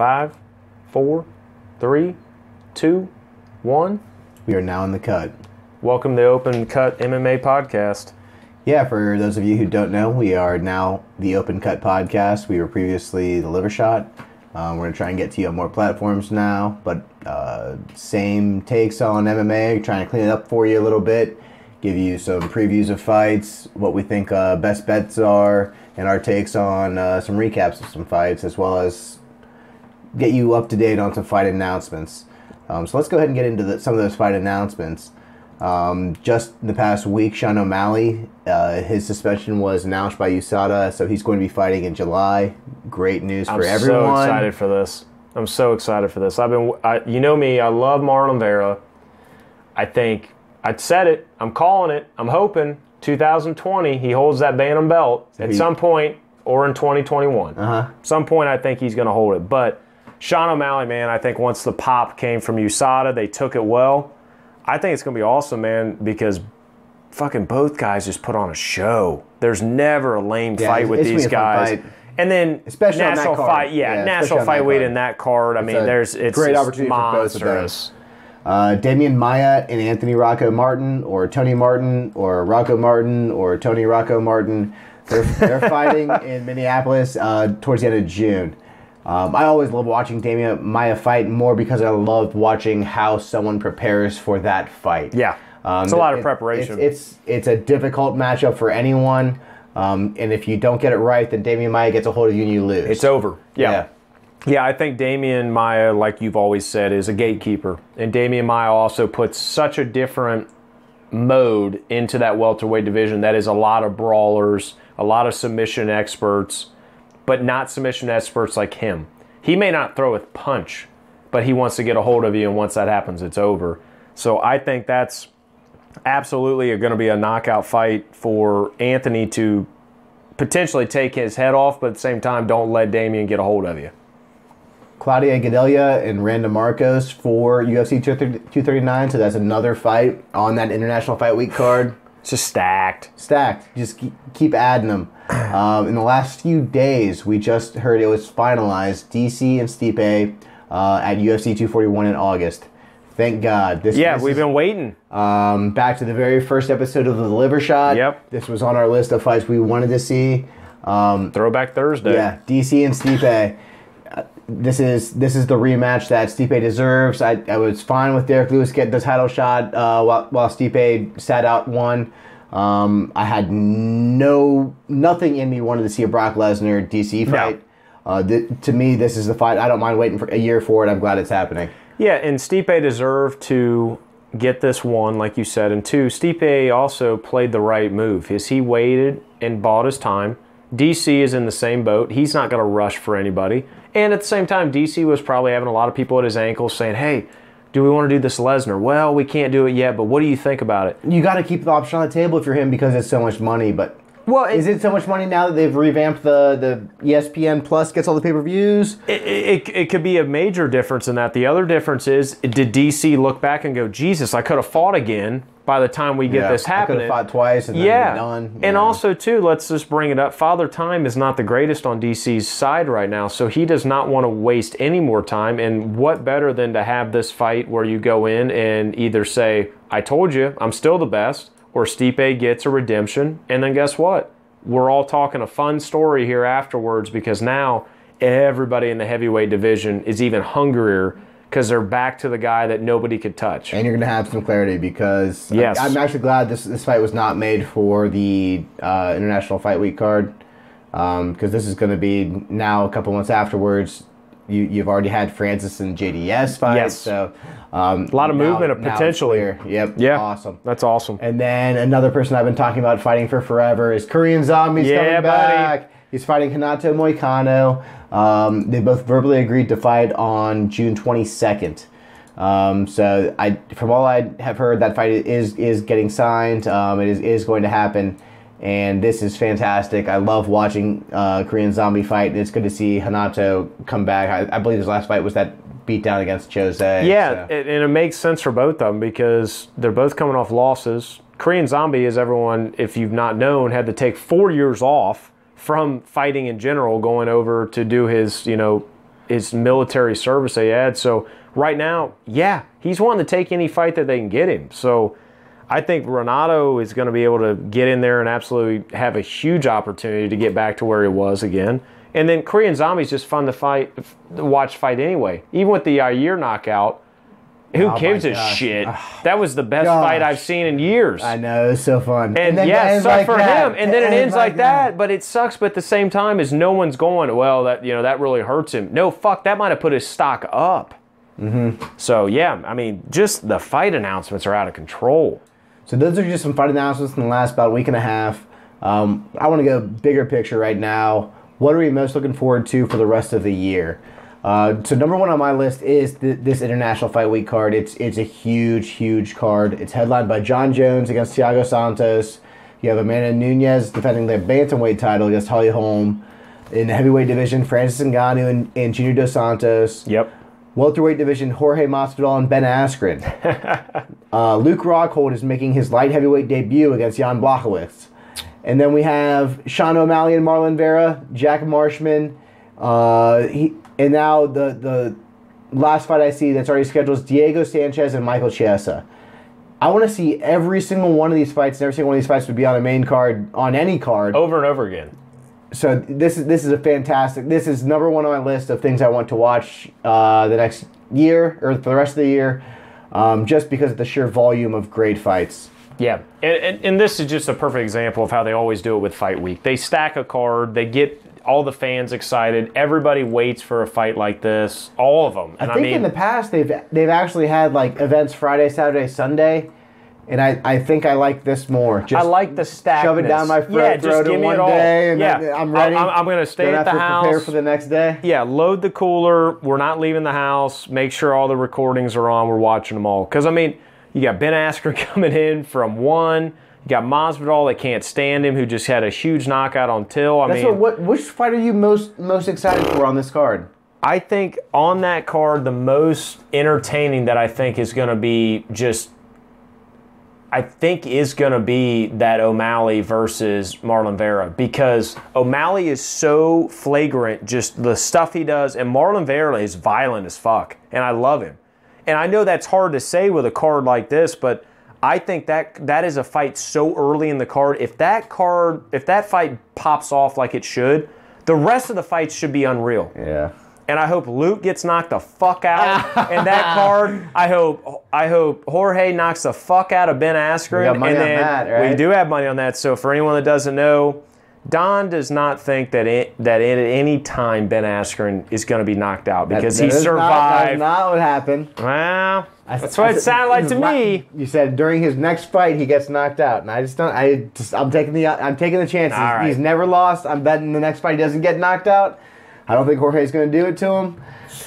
Five, four, three, two, one. We are now in the cut. Welcome to the Open Cut MMA podcast. Yeah, for those of you who don't know, we are now the Open Cut podcast. We were previously the Liver Shot. Um, we're gonna try and get to you on more platforms now, but uh, same takes on MMA. Trying to clean it up for you a little bit, give you some previews of fights, what we think uh, best bets are, and our takes on uh, some recaps of some fights, as well as get you up to date on some fight announcements. Um, so let's go ahead and get into the, some of those fight announcements. Um, just in the past week, Sean O'Malley, uh, his suspension was announced by USADA, so he's going to be fighting in July. Great news for everyone. I'm so excited for this. I'm so excited for this. I've been, I, you know me, I love Marlon Vera. I think I said it. I'm calling it. I'm hoping 2020 he holds that Bantam belt at he- some point or in 2021. Uh-huh. Some point I think he's going to hold it. But Sean O'Malley, man, I think once the pop came from USADA, they took it well. I think it's going to be awesome, man, because fucking both guys just put on a show. There's never a lame Yeah, fight with these be a fun guys. And then Especially national fight, yeah, Yeah, national fight weight in that card. I mean, there's it's great opportunity for both of them. monstrous. Uh, Demian Maia and Anthony Rocco Martin, or Tony Martin, or Rocco Martin, or Tony Rocco Martin. They're, they're fighting in Minneapolis uh, towards the end of June. Um, I always love watching Demian Maia fight more because I love watching how someone prepares for that fight. Yeah, Um, it's a lot of it- preparation. It's, it's it's a difficult matchup for anyone, um, and if you don't get it right, then Demian Maia gets a hold of you and you lose. It's over. Yeah. Yeah. yeah. I think Demian Maia, like you've always said, is a gatekeeper. And Demian Maia also puts such a different mode into that welterweight division. That is a lot of brawlers, a lot of submission experts, but not submission experts like him. He may not throw a punch, but he wants to get a hold of you, and once that happens, it's over. So I think that's absolutely going to be a knockout fight for Anthony to potentially take his head off, but at the same time, don't let Demian get a hold of you. Claudia Gadelha and Randa Markos for UFC 239. So that's another fight on that International Fight Week card. It's just stacked. Stacked. Just keep, keep adding them. Um, in the last few days, we just heard it was finalized. DC and Stipe uh, at UFC 241 in August. Thank God. This, Yeah, this we've is, been waiting. um, back to the very first episode of the Liver Shot. Yep. This was on our list of fights we wanted to see. Um, Throwback Thursday. yeah, DC and Stipe. Uh, This is this is the rematch that Stipe deserves. I, I was fine with Derrick Lewis getting the title shot uh, while, while Stipe sat out one. Um, I had no nothing in me wanted to see a Brock Lesnar DC fight. Uh, th- to me, this is the fight. I don't mind waiting for a year for it. I'm glad it's happening. Yeah, and Stipe deserved to get this one, like you said. And two, Stipe also played the right move. Is he waited and bought his time. DC is in the same boat. He's not going to rush for anybody. And at the same time, DC was probably having a lot of people at his ankles saying, "Hey, do we want to do this Lesnar?" Well, we can't do it yet, but what do you think about it? You got to keep the option on the table if you're him because it's so much money. But Well, is it so much money now that they've revamped the the ESPN Plus gets all the pay per views? It, it, it could be a major difference in that. The other difference is, did DC look back and go, Jesus, I could have fought again by the time we get this I could happening? have fought twice and then yeah. done. And also, too, let's just bring it up. Father Time is not the greatest on DC's side right now, so he does not want to waste any more time. And what better than to have this fight where you go in and either say, I told you, I'm still the best, or Stipe gets a redemption. And then guess what? We're all talking a fun story here afterwards because now everybody in the heavyweight division is even hungrier because they're back to the guy that nobody could touch. and you're going to have some clarity because I- Yes. I'm actually glad this this fight was not made for the uh, International Fight Week card because this is going to be now a couple months afterwards. You, you've already had Francis and JDS fight, Yes. so um, A lot of movement of potentially. Yep, Yeah. awesome. That's awesome. And then another person I've been talking about fighting for forever is Korean Zombie's Yeah, coming buddy. He's fighting Renato Moicano. Um, they both verbally agreed to fight on June 22nd. Um, so I, from all I have heard, that fight is is getting signed. Um, it is, is going to happen, and this is fantastic. I love watching uh, Korean Zombie fight, and it's good to see Hanato come back. I, I believe his last fight was that beatdown against Jose. Yeah, so- it, and it makes sense for both of them because they're both coming off losses. Korean Zombie, as everyone, if you've not known, had to take four years off from fighting in general, going over to do his, you know, his military service they had. So right now, yeah, he's wanting to take any fight that they can get him. So I think Renato is going to be able to get in there and absolutely have a huge opportunity to get back to where he was again. And then Korean Zombie's just fun to fight, watch fight anyway. Even with the Yair knockout, who Oh gives a gosh. shit? That was the best Gosh. fight I've seen in years. I know it's so fun. And, then yeah, it it ends sucks like for that. him. And then it ends like that. But it sucks. But at the same time, is no one's going. Well, that you know that really hurts him. No, fuck, that might have put his stock up. Mm-hmm. So yeah, I mean, just the fight announcements are out of control. So those are just some fight announcements in the last about week and a half. Um, I want to go bigger picture right now. What are we most looking forward to for the rest of the year? Uh, so number one on my list is th- this international fight week card. It's it's a huge, huge card. It's headlined by Jon Jones against Thiago Santos. You have Amanda Nunes defending their bantamweight title against Holly Holm. In the heavyweight division, Francis Ngannou and, and Junior Dos Santos. Yep. Welterweight division, Jorge Masvidal and Ben Askren. uh, Luke Rockhold is making his light heavyweight debut against Jan Blachowicz. And then we have Sean O'Malley and Marlon Vera, Jack Marshman. Uh, he, and now the, the last fight I see that's already scheduled is Diego Sanchez and Michael Chiesa. I want to see every single one of these fights, and every single one of these fights would be on a main card, on any card. Over and over again. So this is this is a fantastic. This is number one on my list of things I want to watch uh, the next year or for the rest of the year, um, just because of the sheer volume of great fights. Yeah, and, and, and this is just a perfect example of how they always do it with Fight Week. They stack a card, they get all the fans excited. Everybody waits for a fight like this. All of them. And I I, think mean, in the past they've they've actually had like events Friday, Saturday, Sunday, and I, I think I like this more. Just I like the stack. shove it down my throat, Yeah, throw just it in give me one it all. day, and yeah, I'm ready. I'm, I'm going to stay Don't at the house. prepare for the next day. yeah, load the cooler. We're not leaving the house. Make sure all the recordings are on. We're watching them all. Because I mean, you got Ben Askren coming in from one. You got Masvidal that can't stand him, who just had a huge knockout on Till. I That's mean, what, what. Which fight are you most most excited for on this card? I think on that card, the most entertaining that I think is going to be just, I think is going to be that O'Malley versus Marlon Vera because O'Malley is so flagrant, just the stuff he does, and Marlon Vera is violent as fuck, and I love him. And I know that's hard to say with a card like this, but I think that that is a fight so early in the card. If that card, if that fight pops off like it should, the rest of the fights should be unreal Yeah. and I hope Luke gets knocked the fuck out in that card. I hope I hope Jorge knocks the fuck out of Ben Askren. We got money and on then that, right? We do have money on that. So for anyone that doesn't know, Don does not think that it, that at any time Ben Askren is going to be knocked out because That he is Not, survived. that's not what happened. well, I- that's what I it sounded like to me. You said during his next fight he gets knocked out, and I just don't. I just I'm taking the I'm taking the chances. Right. He's never lost. I'm betting the next fight he doesn't get knocked out. I don't think Jorge's going to do it to him.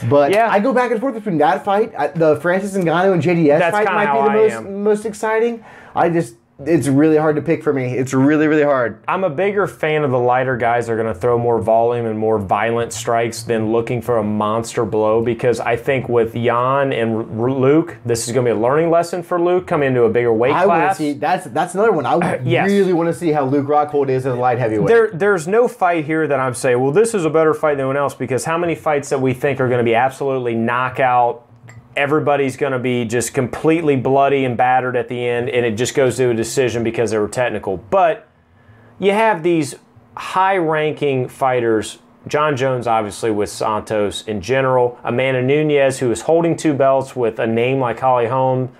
But Yeah. I go back and forth between that fight, the Francis Ngannou and JDS That's fight might be the I most am. most exciting. I just it's really hard to pick for me. It's really really hard. I'm a bigger fan of the lighter guys that are going to throw more volume and more violent strikes than looking for a monster blow because I think with Jan and Luke, this is going to be a learning lesson for Luke coming into a bigger weight I class. see that's that's another one. I yes. really want to see how Luke Rockhold is as a light heavyweight. there, there's no fight here that I'm saying, well, this is a better fight than anyone else because how many fights that we think are going to be absolutely knockout? Everybody's going to be just completely bloody and battered at the end, and it just goes to a decision because they were technical. But you have these high ranking fighters, Jon Jones, obviously, with Santos in general, Amanda Nunes, who is holding two belts with a name like Holly Holm,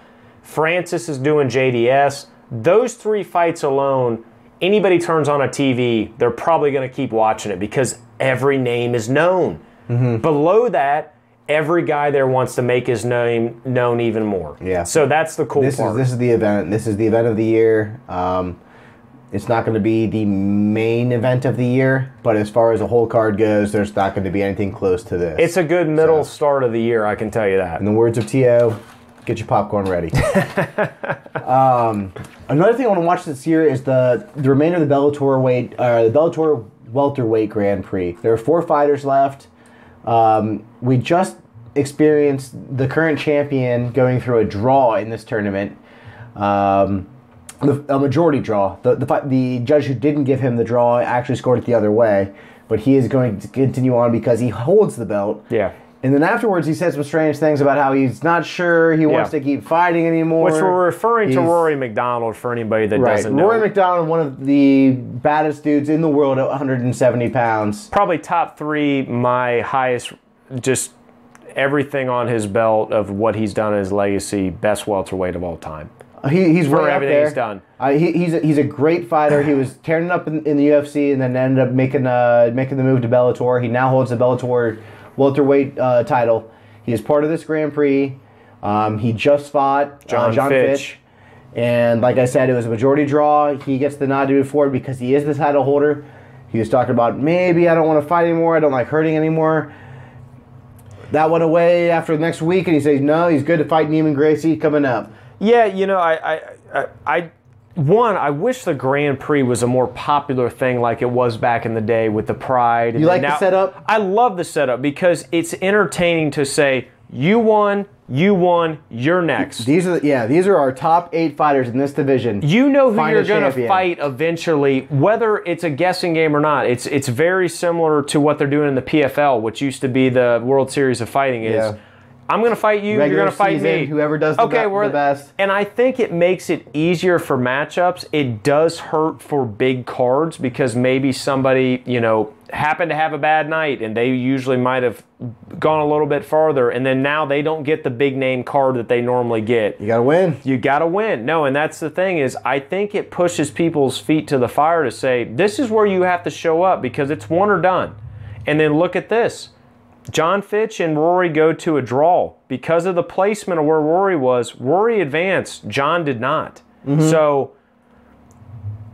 Francis is doing JDS. Those three fights alone, anybody turns on a TV, they're probably going to keep watching it because every name is known. Mm-hmm. Below that, every guy there wants to make his name known even more. Yeah. So that's the cool this part. is this is the event. This is the event of the year. Um, it's not going to be the main event of the year, but as far as the whole card goes, there's not going to be anything close to this. it's a good middle So- start of the year, I can tell you that. in the words of To, get your popcorn ready. um, another thing I want to watch this year is the the remainder of the Bellator weight, uh, the Bellator welterweight Grand Prix. There are four fighters left. Um, we just experienced the current champion going through a draw in this tournament. Um, a majority draw. The, the the judge who didn't give him the draw actually scored it the other way. But but he is going to continue on because he holds the belt. Yeah. And then afterwards, he said some strange things about how he's not sure he wants Yeah. to keep fighting anymore. Which we're referring to He's- Rory MacDonald for anybody that Right, doesn't know. Rory MacDonald, one of the baddest dudes in the world at 170 pounds. Probably top three, my highest, just everything on his belt of what he's done in his legacy, best welterweight of all time. He, he's For right up everything there. he's done. Uh, he, he's a, he's a great fighter. He was tearing it up in, in the UFC and then ended up making uh, making the move to Bellator. He now holds the Bellator welterweight uh, title. He is part of this Grand Prix. Um, he just fought John uh, Jon Fitch. Fitch. And like I said, it was a majority draw. He gets the nod to move forward because he is the title holder. He was talking about maybe I don't want to fight anymore. I don't like hurting anymore. That went away after the next week, and he says no, he's good to fight Neiman Gracie coming up. Yeah, you know, I, I, I, I, one, I wish the Grand Prix was a more popular thing like it was back in the day with the Pride. You like the setup? I love the setup because it's entertaining to say you won, you won, you're next. These are the, yeah, these are our top eight fighters in this division. You know who Find you're going to fight eventually, whether it's a guessing game or not. It's it's very similar to what they're doing in the PFL, which used to be the World Series of Fighting. Is Yeah. I'm going to fight you, Regular you're going to fight season, me. whoever does the be- we're the best. And I think it makes it easier for matchups. It does hurt for big cards because maybe somebody you know happened to have a bad night and they usually might have gone a little bit farther, and then now they don't get the big name card that they normally get You gotta win. you got to win. No, and that's the thing is I think it pushes people's feet to the fire to say this is where you have to show up because it's one or done. And then look at this. Jon Fitch and Rory go to a draw because of the placement of where Rory was. Rory advanced, John did not. Mm-hmm. So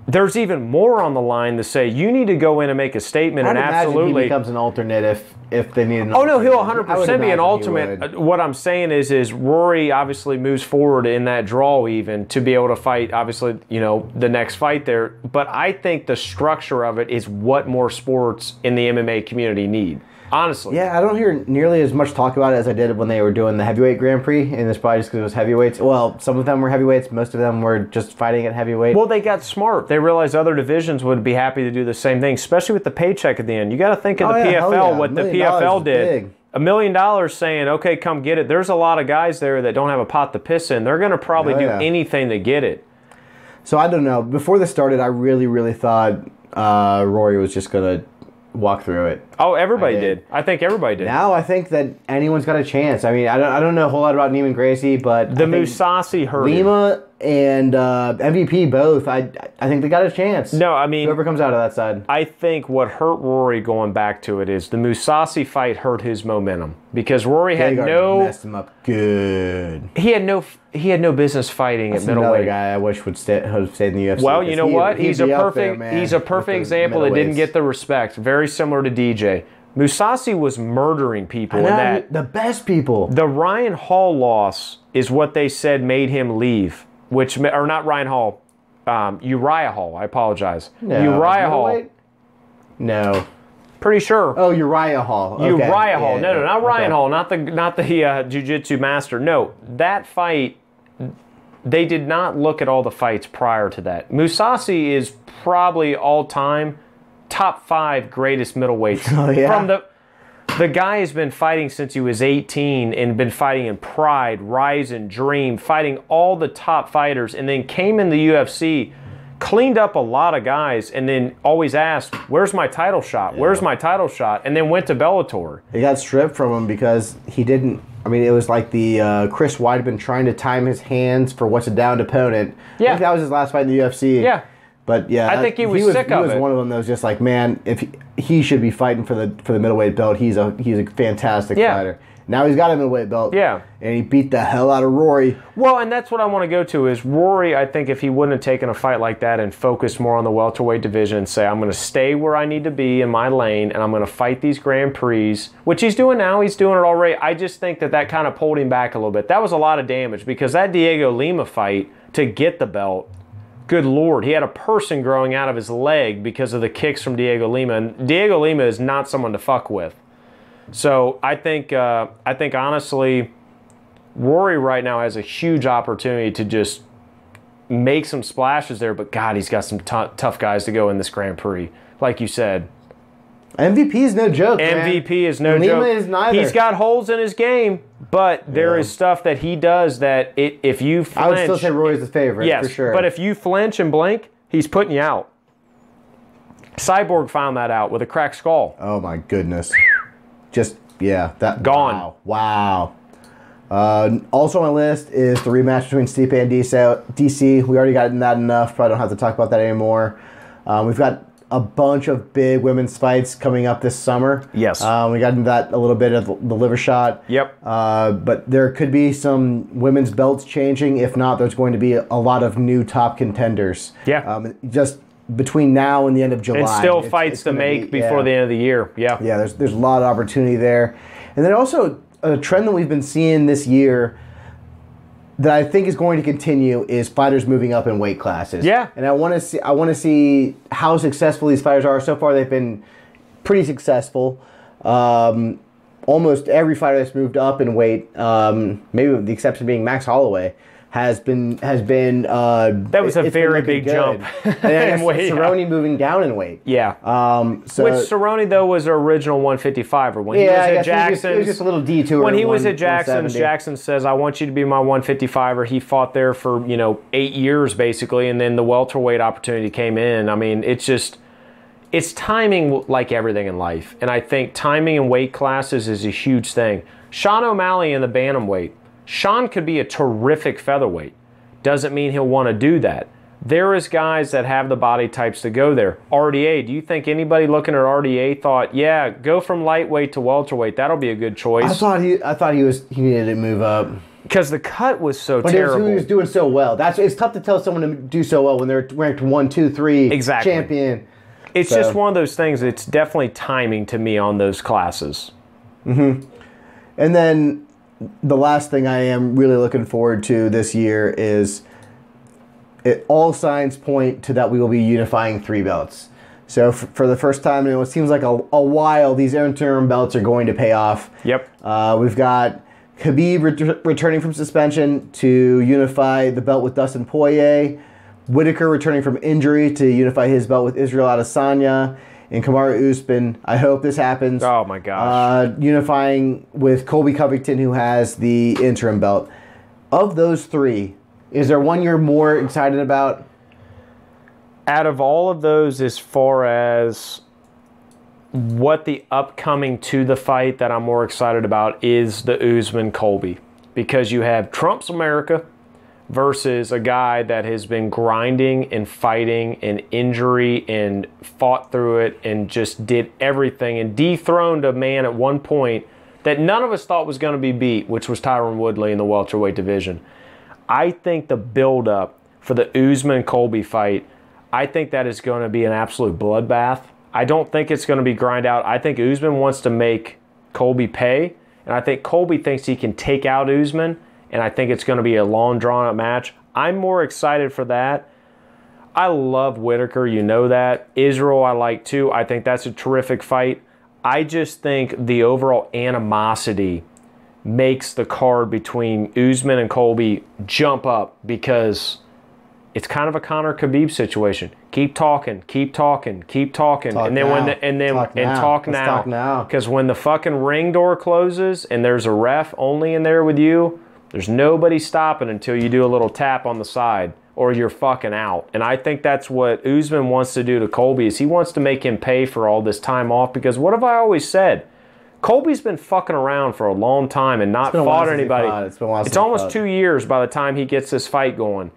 there's even more on the line to say you need to go in and make a statement I'd and absolutely he becomes an alternate if if they need an. Oh no, he'll 100 I would percent be an imagine he ultimate. would. Uh, What I'm saying is, is Rory obviously moves forward in that draw even to be able to fight. Obviously, you know the next fight there. But I think the structure of it is what more sports in the MMA community need. Honestly, Yeah, I don't hear nearly as much talk about it as I did when they were doing the heavyweight Grand Prix, and it's probably just because it was heavyweights. Well, some of them were heavyweights, most of them were just fighting at heavyweight. Well, they got smart. They realized other divisions would be happy to do the same thing, especially with the paycheck at the end. You got to think of Oh, the yeah, PFL, yeah. what the PFL did. big. A million dollars saying, okay, come get it. There's a lot of guys there that don't have a pot to piss in. They're going to probably Oh, do yeah. anything to get it. So I don't know. Before this started, I really, really thought uh, Rory was just gonna walk through it. Oh, everybody I did. did. I think everybody did. Now I think that anyone's got a chance. I mean, I don't, I don't know a whole lot about Neiman Gracie, but the Mousasi him. Lima and uh, MVP both. I I think they got a chance. No, I mean, whoever comes out of that side. I think what hurt Rory going back to it is the Mousasi fight hurt his momentum because Rory had Hagar no messed him up good. he had no he had no business fighting That's at middleweight. guy I wish would stay, have stayed in the UFC. Well, you know he- what? He's a perfect there, he's a perfect example that didn't get the respect. Very similar to DJ. Mousasi was murdering people in that. the best people. The Ryan Hall loss is what they said made him leave, which or not Ryan Hall, um, Uriah Hall. I apologize. No, Uriah Hall. No. Pretty sure. Oh, Uriah Hall. Okay. Uriah Hall. Yeah, No, no, not Ryan okay. Hall. Not the not the uh, jiu-jitsu master. No, that fight. They did not look at all the fights prior to that. Mousasi is probably all time top five greatest middleweights. Oh, yeah? From the the guy has been fighting since he was 18 and been fighting in Pride, Rise and Dream, fighting all the top fighters, and then came in the UFC, cleaned up a lot of guys, and then always asked, "Where's my title shot? Where's my title shot?" And then went to Bellator. It got stripped from him because he didn't. I mean, it was like the uh, Chris Weidman trying to time his hands for what's a downed opponent. I Yeah. think that was his last fight in the UFC. Yeah. But yeah, I think he was sick he of was it. one of them that was just like, man, if he, he should be fighting for the for the middleweight belt, he's a he's a fantastic Yeah. fighter. Now he's got a middleweight belt. Yeah. and he beat the hell out of Rory. Well, and that's what I want to go to is Rory. I think if he wouldn't have taken a fight like that and focused more on the welterweight division and say, I'm going to stay where I need to be in my lane and I'm going to fight these Grand Prix, which he's doing now, he's doing it already. I just think that that kind of pulled him back a little bit. That was a lot of damage because that Diego Lima fight to get the belt, good lord, he had a person growing out of his leg because of the kicks from Diego Lima. And Diego Lima is not someone to fuck with. So I think, uh, I think honestly, Rory right now has a huge opportunity to just make some splashes there, but God, he's got some tou- tough guys to go in this Grand Prix. Like you said, MVP is no joke. man. MVP is no joke. Lima joke. is neither. He's got holes in his game, but there is Yeah. stuff that he does that it, if you flinch, I would still say Roy's the favorite yes, for sure. but if you flinch and blink, he's putting you out. Cyborg found that out with a cracked skull. oh my goodness, just yeah, that Gone. Wow. wow. Uh, also on my list is the rematch between Stipe and DC. We already got that enough. Probably don't have to talk about that anymore. Um, we've got a bunch of big women's fights coming up this summer. Yes. Um, we got into that a little bit of the, liver shot. Yep. Uh, but there could be some women's belts changing. If not, there's going to be a, lot of new top contenders. Yeah. Um, just between now and the end of July. and still it's- fights it's to make be- before yeah. the end of the year. Yeah. Yeah, there's there's a lot of opportunity there, and then also a trend that we've been seeing this year that I think is going to continue is fighters moving up in weight classes. Yeah. and I want to see I want to see how successful these fighters are. So far, they've been pretty successful. Um, almost every fighter that's moved up in weight, um, maybe with the exception being Max Holloway. Has been has been uh, That was a very big jump and guess in yeah. Cerrone moving down in weight. Yeah. Um, so Which Cerrone though was original 155er when he Yeah, I was at guess it was just- a little detour When he to was at Jackson's, 170. Jackson says, "I want you to be my 155er." He fought there for you know eight years basically, and then the welterweight opportunity came in. I mean, it's just it's timing like everything in life, and I think timing in weight classes is a huge thing. Sean O'Malley in the bantamweight. Sean could be a terrific featherweight. Doesn't mean he'll want to do that. There is guys that have the body types to go there. RDA, do you think anybody looking at RDA thought, yeah, go from lightweight to welterweight? That'll be a good choice. I thought he, I thought he was, he needed to move up, Because the cut was so but terrible. he was doing so well. That's it's tough to tell someone to do so well when they're ranked one, two, three, Exactly. champion. it's so- just one of those things. It's definitely timing to me on those classes. Mm-hmm. And then the last thing I am really looking forward to this year is it, all signs point to that we will be unifying three belts. So f- for the first time in what seems like a, a while, these interim belts are going to pay off. Yep. Uh, we've got Khabib ret- returning from suspension to unify the belt with Dustin Poirier. Whittaker returning from injury to unify his belt with Israel Adesanya. And Kamaru Usman, I hope this happens. Oh my gosh. Uh, unifying with Colby Covington, who has the interim belt. Of those three, is there one you're more excited about? out of all of those, as far as what the upcoming to the fight that I'm more excited about is the Usman Colby because you have Trump's America versus a guy that has been grinding and fighting and injury and fought through it and just did everything and dethroned a man at one point that none of us thought was going to be beat, which was Tyron Woodley in the welterweight division. I think the buildup for the Usman Colby fight, I think that is going to be an absolute bloodbath. I don't think it's going to be grind out. I think Usman wants to make Colby pay, and I think Colby thinks he can take out Usman, and I think it's going to be a long, drawn out match. I'm more excited for that. I love Whittaker, you know that. Israel, I like too. I think that's a terrific fight. I just think the overall animosity makes the card between Usman and Colby jump up because it's kind of a Conor Khabib situation. Keep talking, keep talking, keep talking, Talk and then when the, and then Talk and now. talk Let's now, talk now. because when the fucking ring door closes and there's a ref only in there with you, there's nobody stopping until you do a little tap on the side or you're fucking out. And I think that's what Usman wants to do to Colby is he wants to make him pay for all this time off because what have I always said? Colby's been fucking around for a long time and not been a while fought anybody. fought. It's It's almost fought. two years by the time he gets this fight going.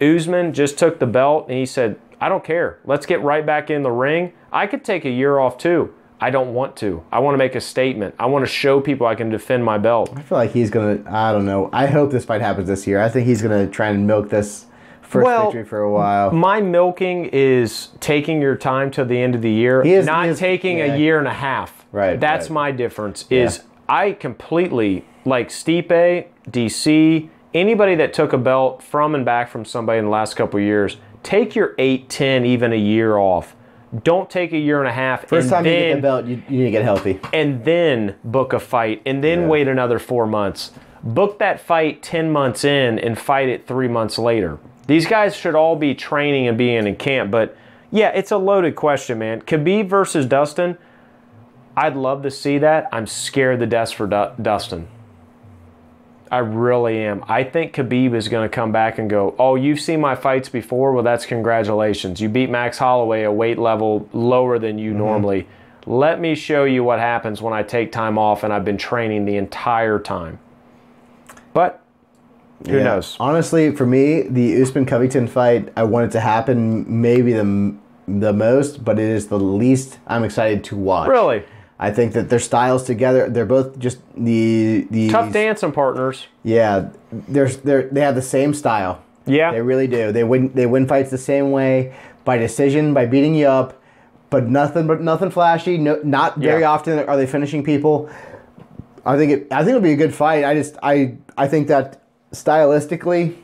Usman just took the belt and he said, I don't care. Let's get right back in the ring. I could take a year off too. I don't want to. I want to make a statement. I want to show people I can defend my belt. I feel like he's gonna. I don't know. I hope this fight happens this year. I think he's gonna try and milk this first Well, victory for a while. My milking is taking your time till the end of the year, He is- not is- taking yeah. a year and a half. Right, That's right. my difference. Is I completely like Stipe, DC, anybody that took a belt from and back from somebody in the last couple of years. Take your eight, ten, even a year off. Don't take a year and a half. First and time you get the belt, you, you need to get healthy. and then book a fight and then Yeah. wait another four months. Book that fight 10 months in and fight it three months later. These guys should all be training and being in camp. But yeah, it's a loaded question, man. Khabib versus Dustin, I'd love to see that. I'm scared to death for Du- Dustin. I really am. I think Khabib is going to come back and go, "Oh, you've seen my fights before. Well, that's congratulations. You beat Max Holloway a weight level lower than you mm-hmm. normally. Let me show you what happens when I take time off and I've been training the entire time." But who Yeah. knows? Honestly, for me, the Usman Covington fight, I want it to happen maybe the the most, but it is the least I'm excited to watch. Really I think that their styles together, they're both just the the tough dancing partners. Yeah, they're, they're they have the same style. Yeah. They really do. They win they win fights the same way by decision, by beating you up, but nothing but nothing flashy. No, not very Yeah. often are they finishing people. I think it. I think it'll be a good fight. I just I I think that stylistically,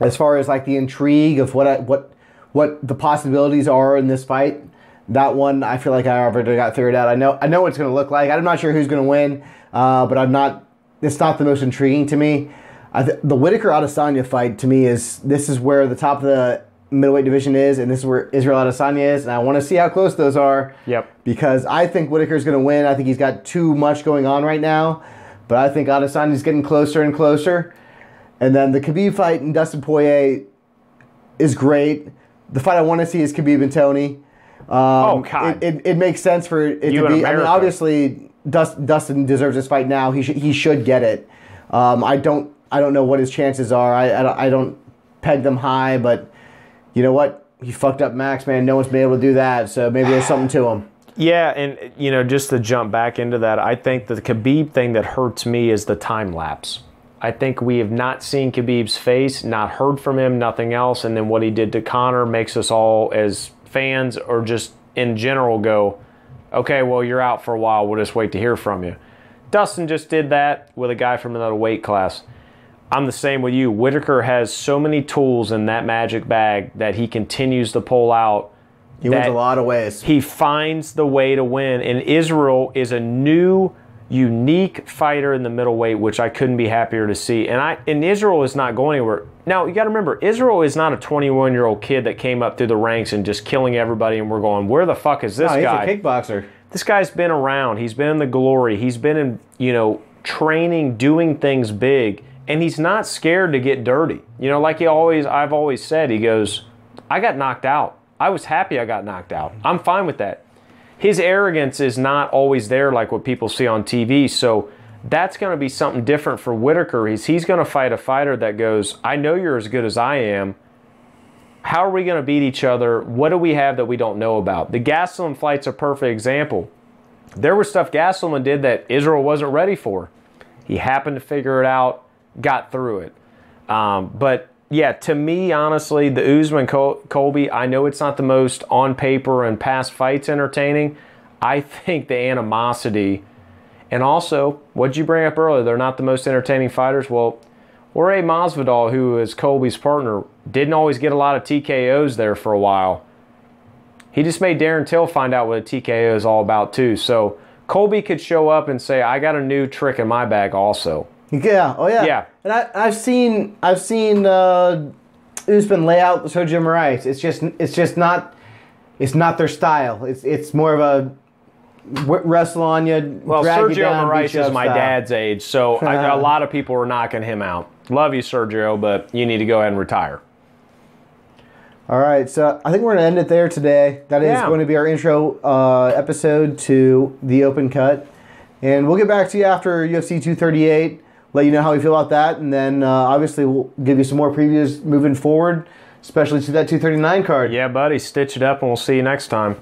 as far as like the intrigue of what I, what what the possibilities are in this fight, that one I feel like I already got figured out. I know I know what it's going to look like. I'm not sure who's going to win, uh, but I'm not. It's not the most intriguing to me. I th- the Whittaker Adesanya fight to me is this is where the top of the middleweight division is, and this is where Israel Adesanya is, and I want to see how close those are. Yep. Because I think Whittaker's going to win. I think he's got too much going on right now, but I think Adesanya's getting closer and closer. And then the Khabib fight and Dustin Poirier is great. The fight I want to see is Khabib and Tony. Um, Oh, God. It, it, it makes sense for it You to be. I mean, obviously, Dust, Dustin deserves this fight now. He should he should get it. Um, I don't I don't know what his chances are. I, I I don't peg them high, but you know what? He fucked up Max, man. No one's been able to do that, so maybe there's something to him. Yeah, and you know, just to jump back into that, I think the Khabib thing that hurts me is the time lapse. I think we have not seen Khabib's face, not heard from him, nothing else, and then what he did to Conor makes us all as fans or just in general go, okay, well you're out for a while. We'll just wait to hear from you. Dustin just did that with a guy from another weight class. I'm the same with you. Whittaker has so many tools in that magic bag that he continues to pull out. He wins a lot of ways. he finds the way to win. And Israel is a new, unique fighter in the middleweight, which I couldn't be happier to see. And I and Israel is not going anywhere. Now you got to remember, Israel is not a 21 year old kid that came up through the ranks and just killing everybody. And we're going, where the fuck is this Oh, he's guy? a kickboxer. this guy's been around. He's been in the glory. He's been in, you know, training, doing things big, and he's not scared to get dirty. You know, like he always I've always said, he goes, I got knocked out. I was happy I got knocked out. I'm fine with that. His arrogance is not always there like what people see on TV. So that's going to be something different for Whittaker. He's he's going to fight a fighter that goes, I know you're as good as I am how are we going to beat each other? What do we have that we don't know about? The Gastelum fight's a perfect example. There was stuff Gastelum did that Israel wasn't ready for. He happened to figure it out, got through it. Um, but yeah, to me, honestly, the Usman Col- Colby, I know it's not the most on paper and past fights entertaining. I think the animosity, and also, what'd you bring up earlier? They're not the most entertaining fighters. Well, Jorge Masvidal, who is Colby's partner, didn't always get a lot of TKOs there for a while. He just made Darren Till find out what a TKO is all about too. So Colby could show up and say, "I got a new trick in my bag, also." Yeah. Oh yeah. Yeah. And I, I've seen I've seen uh, Usman lay out Sergio Moraes. It's just it's just not it's not their style. It's it's more of a wrestle on you. Well, Sergio down, Moraes is my style. dad's age, so I, a lot of people are knocking him out. Love you, Sergio, but you need to go ahead and retire. All right, so I think we're gonna end it there today. That is Yeah. going to be our intro uh, episode to the Open Cut, and we'll get back to you after UFC 238. Let you know how we feel about that, and then uh, obviously we'll give you some more previews moving forward, especially to that 239 card. Yeah, buddy, stitch it up, and we'll see you next time.